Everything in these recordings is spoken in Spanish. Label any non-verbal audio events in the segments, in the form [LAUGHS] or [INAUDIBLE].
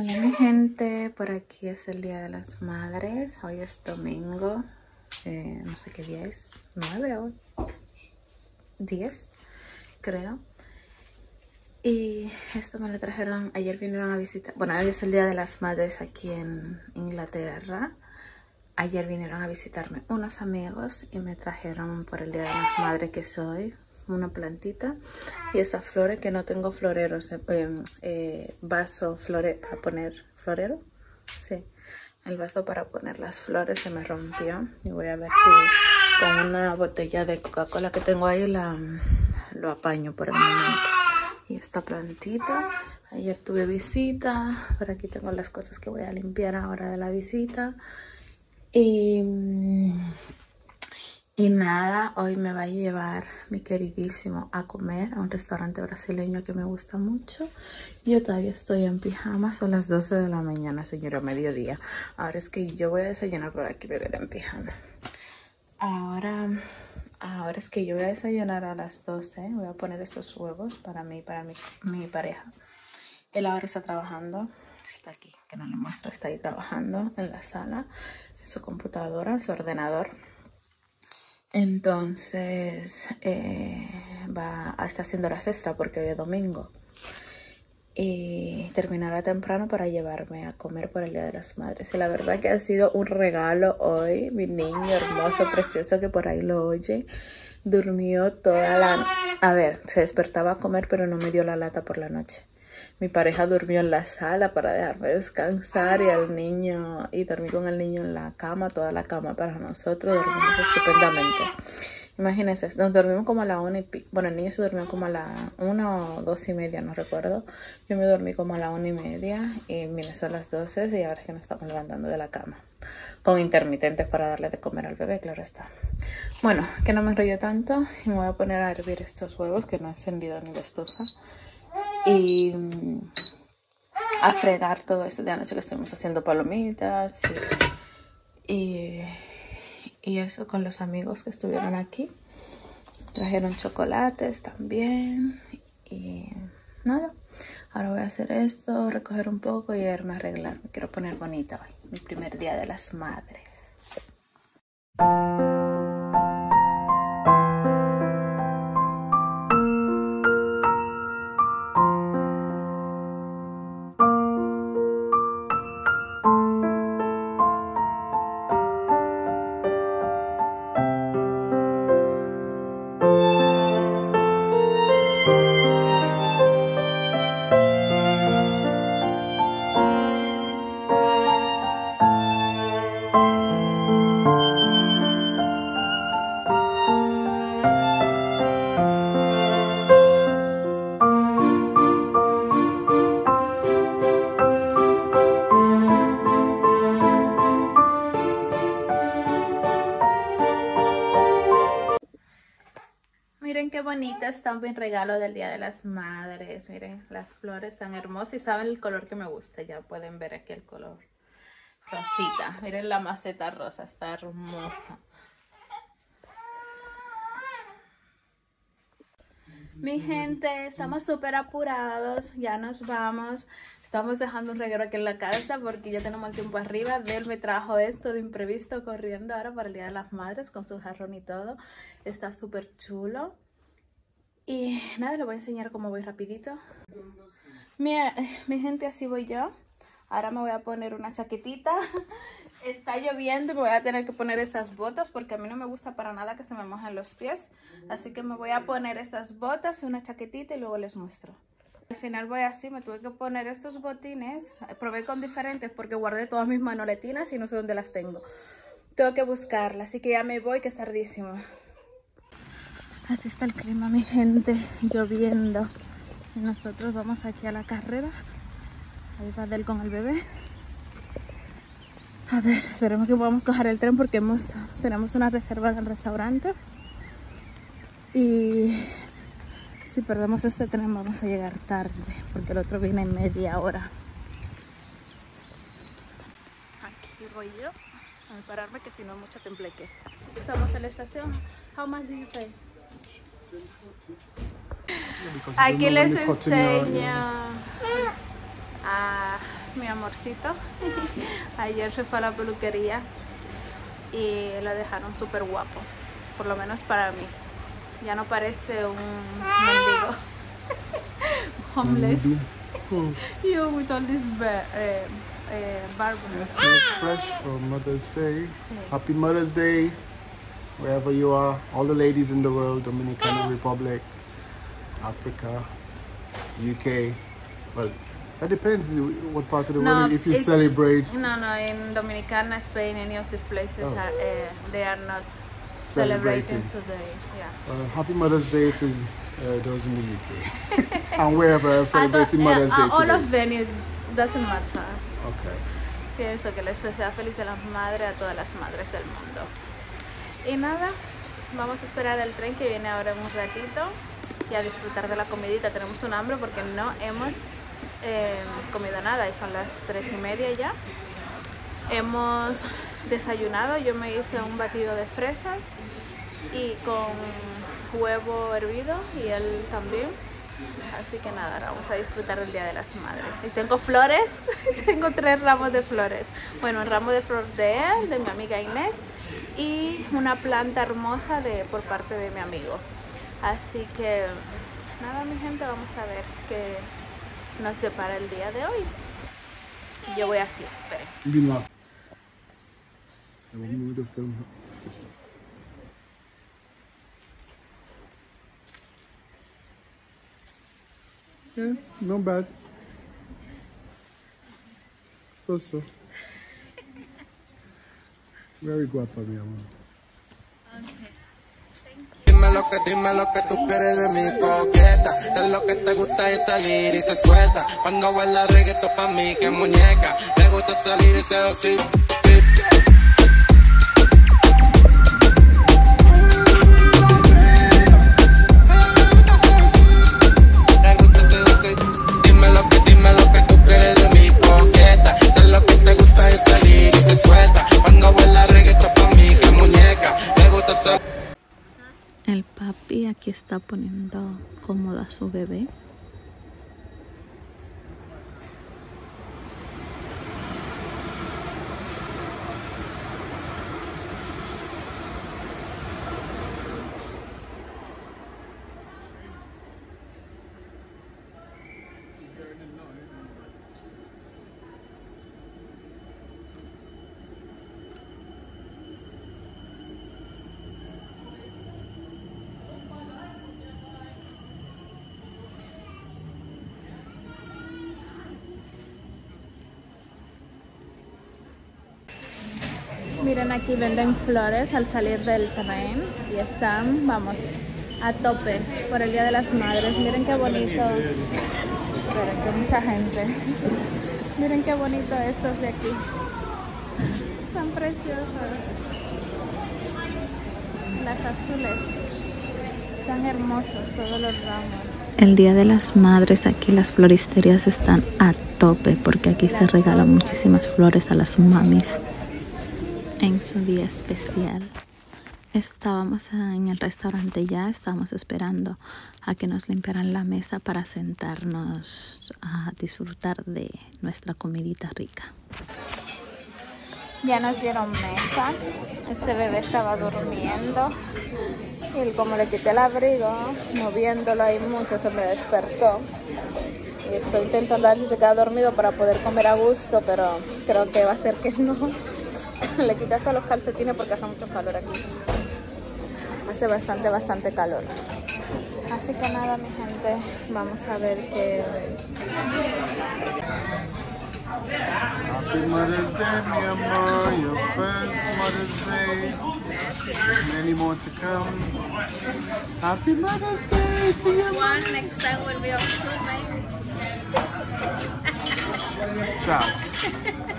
Hola mi gente, por aquí es el Día de las Madres, hoy es domingo, eh, no sé qué día es, 9 hoy, 10 creo. Y esto me lo trajeron, ayer vinieron a visitar, bueno hoy es el Día de las Madres aquí en Inglaterra. Ayer vinieron a visitarme unos amigos y me trajeron por el Día de las Madres que soy, una plantita y estas flores que no tengo floreros, eh, em, eh, vaso flore para poner florero, sí, el vaso para poner las flores se me rompió y voy a ver si con una botella de Coca-Cola que tengo ahí la, lo apaño por el momento. Y esta plantita, ayer tuve visita, por aquí tengo las cosas que voy a limpiar ahora de la visita y y nada, hoy me va a llevar mi queridísimo a comer a un restaurante brasileño que me gusta mucho. Yo todavía estoy en pijama, son las 12 de la mañana, señora, mediodía. Ahora es que yo voy a desayunar por aquí, beber en pijama. Ahora, ahora es que yo voy a desayunar a las 12. Voy a poner esos huevos para mí, para mi, mi pareja. Él ahora está trabajando, está aquí, que no le muestro, está ahí trabajando en la sala, en su computadora, en su ordenador entonces eh, va a estar haciendo la extra porque hoy es domingo. Y terminará temprano para llevarme a comer por el Día de las Madres. Y la verdad que ha sido un regalo hoy. Mi niño hermoso, precioso, que por ahí lo oye. Durmió toda la... A ver, se despertaba a comer, pero no me dio la lata por la noche. Mi pareja durmió en la sala para dejarme descansar y al [GASPS] niño, y dormí con el niño en la cama, toda la cama para nosotros, dormimos [GASPS] estupendamente. Imagínense, nos dormimos como a la una y pico. Bueno, el niño se durmió como a la una o dos y media, no recuerdo. Yo me dormí como a la una y media y mire, son las doce y ahora es que nos estamos levantando de la cama. Con intermitentes para darle de comer al bebé, claro está. Bueno, que no me enrollo tanto y me voy a poner a hervir estos huevos que no he encendido ni la estufa y mm, a fregar todo esto de anoche que estuvimos haciendo palomitas y, y, eso con los amigos que estuvieron aquí. Trajeron chocolates también y nada. Ahora voy a hacer esto, recoger un poco y irme a arreglar. Me quiero poner bonita hoy, mi primer día de las madres. Bonitas están bien regalo del Día de las Madres. Miren, las flores están hermosas y saben el color que me gusta. Ya pueden ver aquí el color rosita. Miren la maceta rosa, está hermosa. Mi gente, estamos súper apurados, ya nos vamos. Estamos dejando un reguero aquí en la casa porque ya tenemos el tiempo arriba. Del me trajo esto de imprevisto corriendo ahora para el Día de las Madres con su jarrón y todo. Está súper chulo. Y nada, le voy a enseñar cómo voy rapidito. Mira, mi gente, así voy yo. Ahora me voy a poner una chaquetita. [LAUGHS] Está lloviendo y me voy a tener que poner estas botas porque a mí no me gusta para nada que se me mojen los pies. Así que me voy a poner estas botas, una chaquetita y luego les muestro. Al final voy así, me tuve que poner estos botines. Probé con diferentes porque guardé todas mis manoletinas y no sé dónde las tengo. Tengo que buscarlas, así que ya me voy que es tardísimo. Así está el clima, mi gente, lloviendo. Y nosotros vamos aquí a la carrera. Ahí va Del con el bebé. A ver, esperemos que podamos coger el tren porque tenemos una reserva en el restaurante. Y si perdemos este tren vamos a llegar tarde porque el otro viene en media hora. Aquí voy yo a pararme que si no mucho tembleque. Estamos en la estación. How much do you pay? Aquí les enseño. Ah, mi amorcito. [LAUGHS] Ayer se fue a la peluquería y lo dejaron súper guapo. Por lo menos para mí. Ya no parece un mendigo. [LAUGHS] Homeless. [LAUGHS] you with all this uh, uh, barber. Yes, it's fresh for Mother's Day. Happy Mother's Day, wherever you are, all the ladies in the world, Dominican Republic, Africa, UK. Well, that depends what part of the No, world. If you it- celebrate No, no, in Dominicana, Spain, any of the places Oh. are uh, they are not celebrating celebrating, today. Yeah. uh, Happy Mother's Day to uh, those in the UK [LAUGHS] and wherever thought- celebrating Mother's yeah, Day uh, all of them it doesn't matter. Okay. Pienso que les desea feliz a las madres, a todas las madres del mundo. Y nada, vamos a esperar el tren que viene ahora en un ratito y a disfrutar de la comidita. Tenemos un hambre porque no hemos eh, comido nada y son las tres y media ya. Hemos desayunado, yo me hice un batido de fresas y con huevo hervido y él también. Así que nada, ahora vamos a disfrutar del Día de las Madres. Y tengo flores, [LAUGHS] tengo tres ramos de flores. Bueno, un ramo de flor de él, de mi amiga Inés, y una planta hermosa de por parte de mi amigo. Así que nada, mi gente, vamos a ver qué nos depara el día de hoy. Yo voy así, esperen. Yes, not bad. So so. Very guapa, mi amor. Dime lo que, dime lo que tú quieres de mi coqueta. Sé lo que te gusta es salir y se suelta. Cuando baila reggaeton pa' mí, que muñeca. Le gusta salir y seducir. Aquí está poniendo cómoda su bebé. Miren aquí venden flores al salir del tren y están, vamos, a tope por el Día de las Madres. Miren qué bonito. Miren que mucha gente. Miren qué bonito estos de aquí. Son preciosos. Las azules. Están hermosos todos los ramos. El Día de las Madres aquí las floristerías están a tope porque aquí se regalan muchísimas flores a las mamis en su día especial. Estábamos en el restaurante ya, estábamos esperando a que nos limpiaran la mesa para sentarnos a disfrutar de nuestra comidita rica. Ya nos dieron mesa, este bebé estaba durmiendo y como le quité el abrigo, moviéndolo ahí mucho, se me despertó. Y estoy intentando ver si se queda dormido para poder comer a gusto, pero creo que va a ser que no. [COUGHS] Le quité hasta los calcetines porque hace mucho calor aquí. Hace bastante, bastante calor. Así que nada, mi gente, vamos a ver qué... Happy Mother's Day, mi amor. Your first Mother's Day. Many more to come. Happy Mother's Day to you. One next time will be on Ciao. [LAUGHS]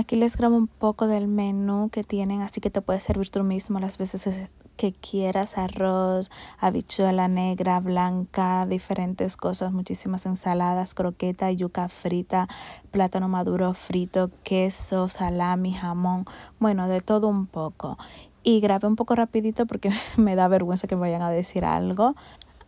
Aquí les grabo un poco del menú que tienen, así que te puedes servir tú mismo las veces que quieras, arroz, habichuela negra, blanca, diferentes cosas, muchísimas ensaladas, croqueta, yuca frita, plátano maduro frito, queso, salami, jamón, bueno, de todo un poco. Y grabé un poco rapidito porque [LAUGHS] me da vergüenza que me vayan a decir algo.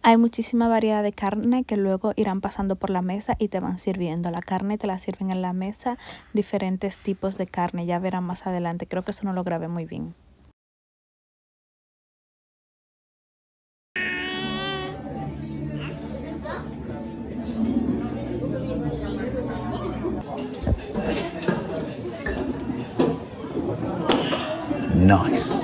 Hay muchísima variedad de carne que luego irán pasando por la mesa y te van sirviendo. La carne te la sirven en la mesa, diferentes tipos de carne. Ya verán más adelante. Creo que eso no lo grabé muy bien. Nice.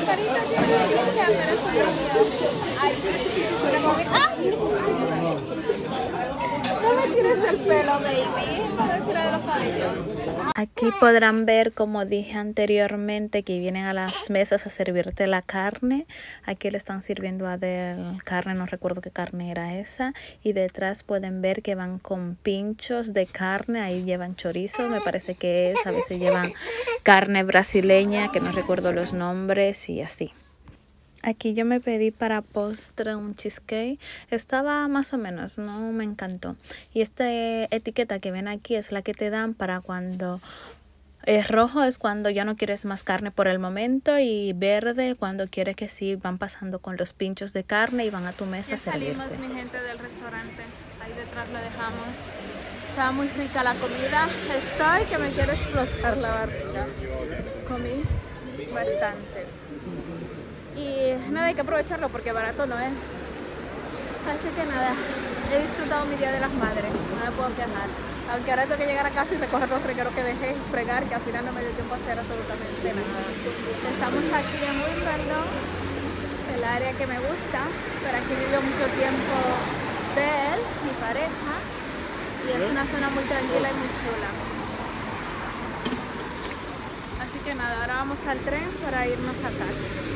Niña. La carita tiene una niña, pero es un niño. Ay, Aquí podrán ver, como dije anteriormente, que vienen a las mesas a servirte la carne. Aquí le están sirviendo a Adel carne, no recuerdo qué carne era esa. Y detrás pueden ver que van con pinchos de carne. Ahí llevan chorizo, me parece que es. A veces llevan carne brasileña, que no recuerdo los nombres y así. Aquí yo me pedí para postre un cheesecake. Estaba más o menos, no me encantó. Y esta etiqueta que ven aquí es la que te dan para cuando es rojo es cuando ya no quieres más carne por el momento y verde cuando quieres que sí van pasando con los pinchos de carne y van a tu mesa Ya a salimos, servirte. mi gente del restaurante. Ahí detrás lo dejamos. Estaba muy rica la comida. Estoy que me quiero explotar la barriga. Comí bastante. Y nada, hay que aprovecharlo porque barato no es. Así que nada, he disfrutado mi Día de las Madres. No me puedo quejar. Aunque ahora tengo que llegar a casa y recoger los regueros que dejé y fregar, que al final no me dio tiempo a hacer absolutamente nada. Estamos aquí en Wimbledon el área que me gusta, pero aquí vive mucho tiempo Bel, mi pareja, y es una zona muy tranquila y muy chula. Así que nada, ahora vamos al tren para irnos a casa.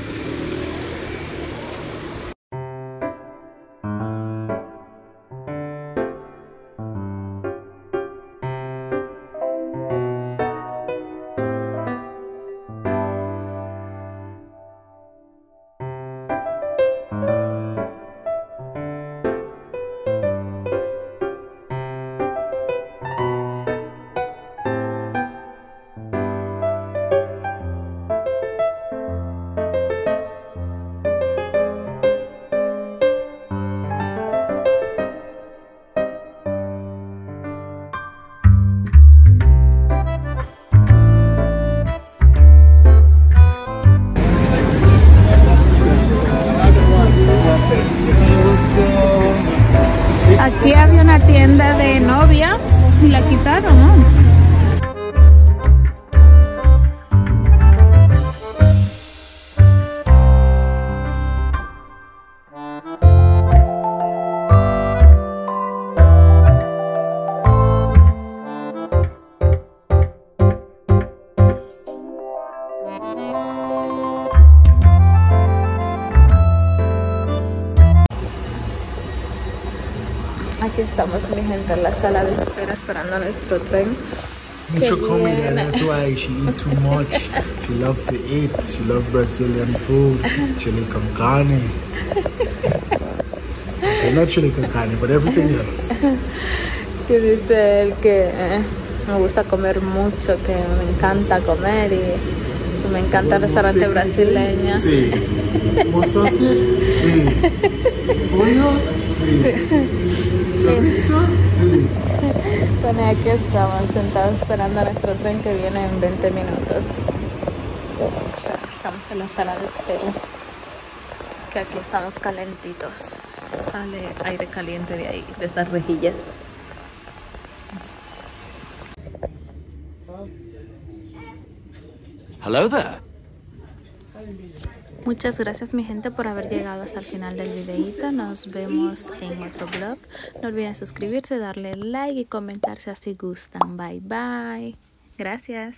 Estamos, mi gente, en la sala de espera esperando nuestro tren. Mucho and that's why she eat too much. she love to eat. She love Brazilian food. Chili con carne. Yeah, not chili con carne, but everything else. Que dice él que eh, me gusta comer mucho, que me encanta comer y que me encanta el restaurante brasileño. Sí. Sausage? Sí. Pollo? Sí. [LAUGHS] Bueno, aquí estamos sentados esperando a nuestro tren que viene en 20 minutos. Estamos en la sala de espera. Que aquí estamos calentitos. Sale aire caliente de ahí, de estas rejillas. Hello there. Muchas gracias mi gente por haber llegado hasta el final del videito. Nos vemos en otro blog. No olviden suscribirse, darle like y comentar si así gustan. Bye bye. Gracias.